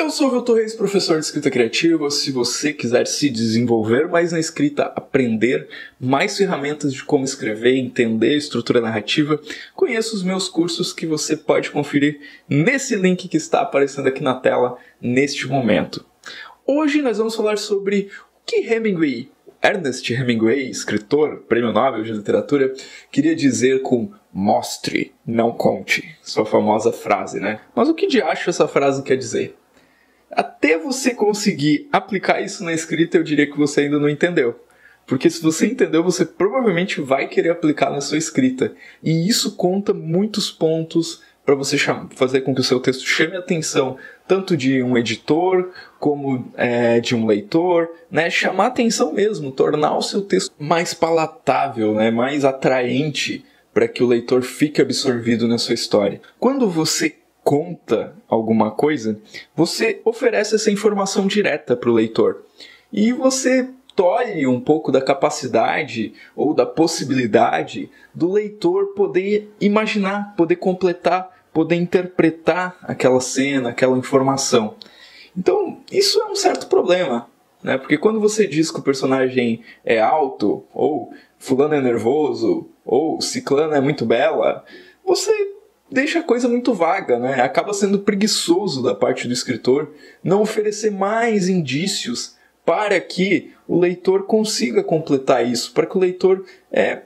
Eu sou o Vitor Reis, professor de escrita criativa. Se você quiser se desenvolver mais na escrita, aprender mais ferramentas de como escrever, entender a estrutura narrativa, conheça os meus cursos que você pode conferir nesse link que está aparecendo aqui na tela neste momento. Hoje nós vamos falar sobre o que Hemingway, Ernest Hemingway, escritor, prêmio Nobel de literatura, queria dizer com mostre, não conte, sua famosa frase, né? Mas o que de acho essa frase quer dizer? Até você conseguir aplicar isso na escrita, eu diria que você ainda não entendeu. Porque se você entendeu, você provavelmente vai querer aplicar na sua escrita. E isso conta muitos pontos para você fazer com que o seu texto chame a atenção tanto de um editor como é, de um leitor, né? Chamar atenção mesmo, tornar o seu texto mais palatável, né? mais atraente para que o leitor fique absorvido na sua história. Quando você conta alguma coisa, você oferece essa informação direta para o leitor. E você tolhe um pouco da capacidade ou da possibilidade do leitor poder imaginar, poder completar, poder interpretar aquela cena, aquela informação. Então, isso é um certo problema, né? Porque quando você diz que o personagem é alto, ou fulano é nervoso, ou ciclana é muito bela, você deixa a coisa muito vaga, né? Acaba sendo preguiçoso da parte do escritor não oferecer mais indícios para que o leitor consiga completar isso, para que o leitor é,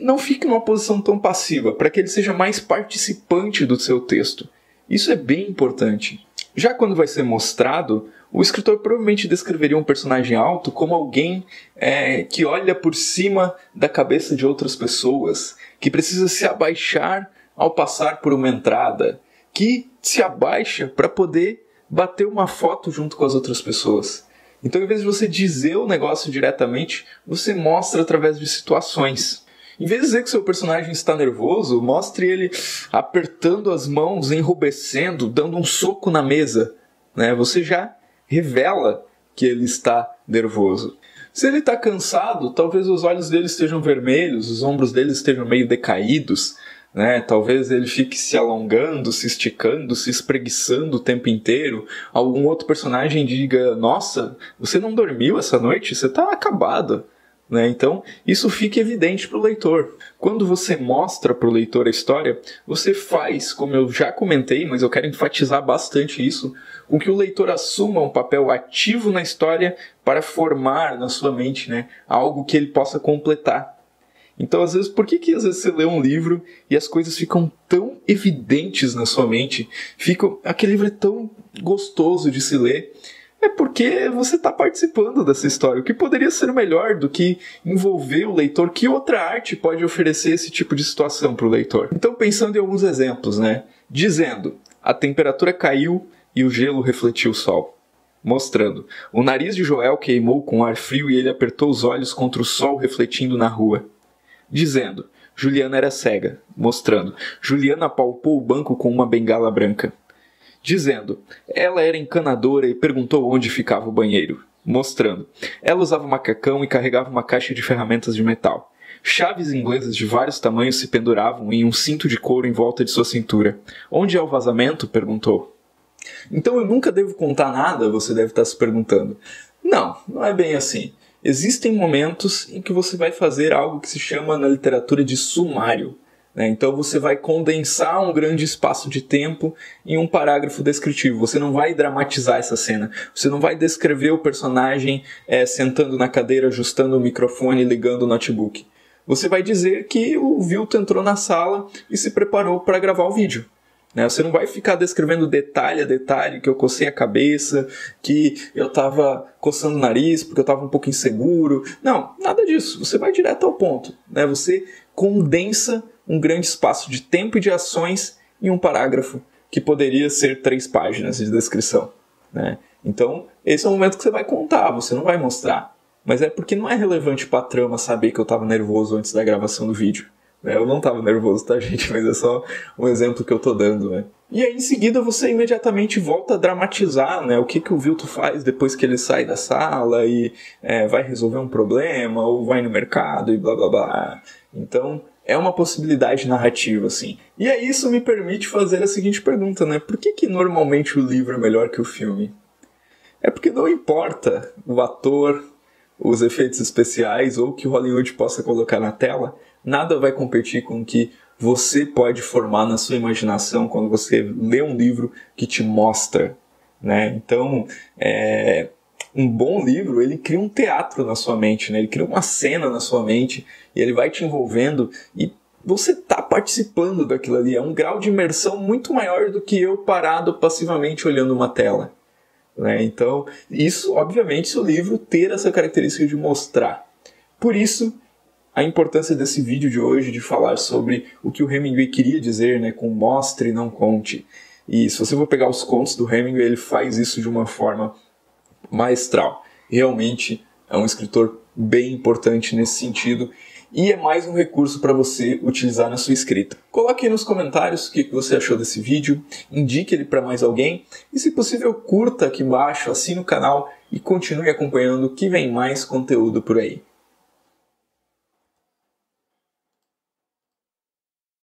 não fique numa posição tão passiva, para que ele seja mais participante do seu texto. Isso é bem importante. Já quando vai ser mostrado, o escritor provavelmente descreveria um personagem alto como alguém é, que olha por cima da cabeça de outras pessoas, que precisa se abaixar ao passar por uma entrada, que se abaixa para poder bater uma foto junto com as outras pessoas. Então, em vez de você dizer o negócio diretamente, você mostra através de situações. Em vez de dizer que seu personagem está nervoso, mostre ele apertando as mãos, enrubescendo, dando um soco na mesa. Né? Você já revela que ele está nervoso. Se ele está cansado, talvez os olhos dele estejam vermelhos, os ombros dele estejam meio decaídos, né? Talvez ele fique se alongando, se esticando, se espreguiçando o tempo inteiro. Algum outro personagem diga: Nossa, você não dormiu essa noite? Você está acabado. Né? Então, isso fica evidente para o leitor. Quando você mostra para o leitor a história, você faz, como eu já comentei, mas eu quero enfatizar bastante isso, com que o leitor assuma um papel ativo na história para formar na sua mente né, algo que ele possa completar. Então, às vezes, por que, que às vezes você lê um livro e as coisas ficam tão evidentes na sua mente? Fica, aquele livro é tão gostoso de se ler. É porque você está participando dessa história. O que poderia ser melhor do que envolver o leitor? Que outra arte pode oferecer esse tipo de situação para o leitor? Então, pensando em alguns exemplos, né? Dizendo, a temperatura caiu e o gelo refletiu o sol. Mostrando, o nariz de Joel queimou com ar frio e ele apertou os olhos contra o sol refletindo na rua dizendo: Juliana era cega, mostrando: Juliana apalpou o banco com uma bengala branca. Dizendo: Ela era encanadora e perguntou onde ficava o banheiro. Mostrando: Ela usava macacão e carregava uma caixa de ferramentas de metal. Chaves inglesas de vários tamanhos se penduravam em um cinto de couro em volta de sua cintura. Onde é o vazamento? perguntou. Então eu nunca devo contar nada? Você deve estar se perguntando. Não, não é bem assim. Existem momentos em que você vai fazer algo que se chama na literatura de sumário. Né? Então você vai condensar um grande espaço de tempo em um parágrafo descritivo. Você não vai dramatizar essa cena. Você não vai descrever o personagem é, sentando na cadeira, ajustando o microfone ligando o notebook. Você vai dizer que o Vilto entrou na sala e se preparou para gravar o vídeo. Né? Você não vai ficar descrevendo detalhe a detalhe que eu cocei a cabeça, que eu estava coçando o nariz porque eu estava um pouco inseguro. Não, nada disso. Você vai direto ao ponto. Né? Você condensa um grande espaço de tempo e de ações em um parágrafo que poderia ser três páginas de descrição. Né? Então, esse é o momento que você vai contar, você não vai mostrar. Mas é porque não é relevante para a trama saber que eu estava nervoso antes da gravação do vídeo. Né? Eu não estava nervoso, tá, gente? Mas é só um exemplo que eu tô dando, né? E aí, em seguida, você imediatamente volta a dramatizar, né? O que, que o Vilto faz depois que ele sai da sala e é, vai resolver um problema, ou vai no mercado e blá blá blá. Então, é uma possibilidade narrativa, assim. E aí isso me permite fazer a seguinte pergunta, né? Por que, que normalmente o livro é melhor que o filme? É porque não importa o ator, os efeitos especiais ou o que Hollywood possa colocar na tela, nada vai competir com o que você pode formar na sua imaginação quando você lê um livro que te mostra, né? Então, é, um bom livro, ele cria um teatro na sua mente, né? Ele cria uma cena na sua mente e ele vai te envolvendo e você está participando daquilo ali. É um grau de imersão muito maior do que eu parado passivamente olhando uma tela. Né? Então, isso, obviamente, se o livro ter essa característica de mostrar. Por isso, a importância desse vídeo de hoje de falar sobre o que o Hemingway queria dizer né, com mostre, não conte. E se você for pegar os contos do Hemingway, ele faz isso de uma forma maestral. Realmente é um escritor bem importante nesse sentido e é mais um recurso para você utilizar na sua escrita. Coloque aí nos comentários o que você achou desse vídeo, indique ele para mais alguém e, se possível, curta aqui embaixo, assine o canal e continue acompanhando que vem mais conteúdo por aí.